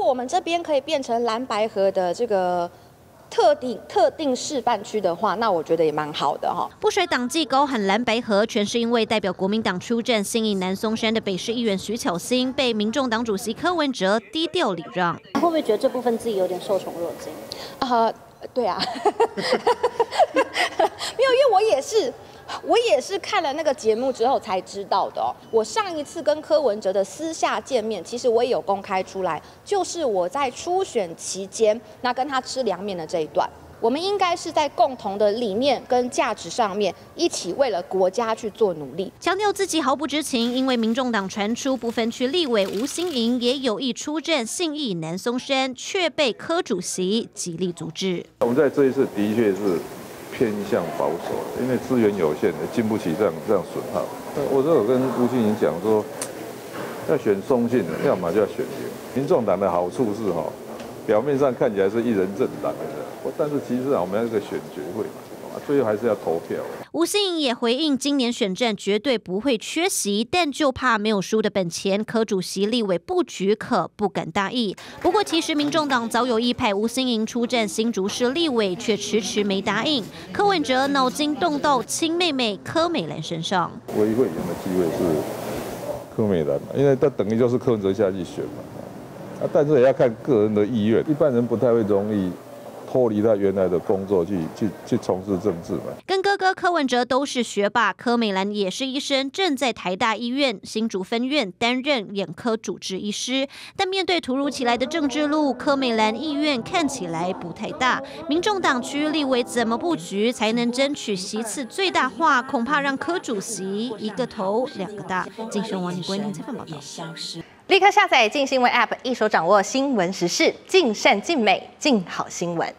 果我们这边可以变成蓝白河的这个。特定特定示范区的话，那我觉得也蛮好的哈。不水党纪高喊蓝白河，全是因为代表国民党出战新营南松山的北市议员徐巧芯，被民众党主席柯文哲低调礼让。会不会觉得这部分自己有点受宠若惊？啊，对啊，没有，因为我也是。我也是看了那个节目之后才知道的哦。我上一次跟柯文哲的私下见面，其实我也有公开出来，就是我在初选期间那跟他吃凉面的这一段。我们应该是在共同的理念跟价值上面，一起为了国家去做努力。强调自己毫不知情，因为民众党传出不分区立委吴新盈也有意出阵信义南松山，却被柯主席极力阻止。我们在这一次的确是。偏向保守，因为资源有限，经不起这样这样损耗。我都有跟吴庆颖讲说，要选松性的，要么就要选民众党的好处是哈，表面上看起来是一人政党的，但是其实啊，我们要一个选举会嘛。最后还是要投票。吴欣颖也回应，今年选战绝对不会缺席，但就怕没有输的本钱。柯主席立委不举可不敢大意。不过，其实民众党早有意派吴欣颖出战新竹市立委，却迟迟没答应。柯文哲脑筋动到亲妹妹柯美兰身上。唯一会赢的机会是柯美兰，因为他等于就是柯文哲下去选嘛。啊，但是也要看个人的意愿，一般人不太会容易。脱离他原来的工作去去去从事政治嘛。跟哥哥柯文哲都是学霸，柯美兰也是医生，正在台大医院新竹分院担任眼科主治医师。但面对突如其来的政治路，柯美兰意愿看起来不太大。民众党区立委怎么布局才能争取席次最大化？恐怕让柯主席一个头两个大。晋升王立国采访报道。立刻下载晋新闻 App，一手掌握新闻时事，尽善尽美，尽好新闻。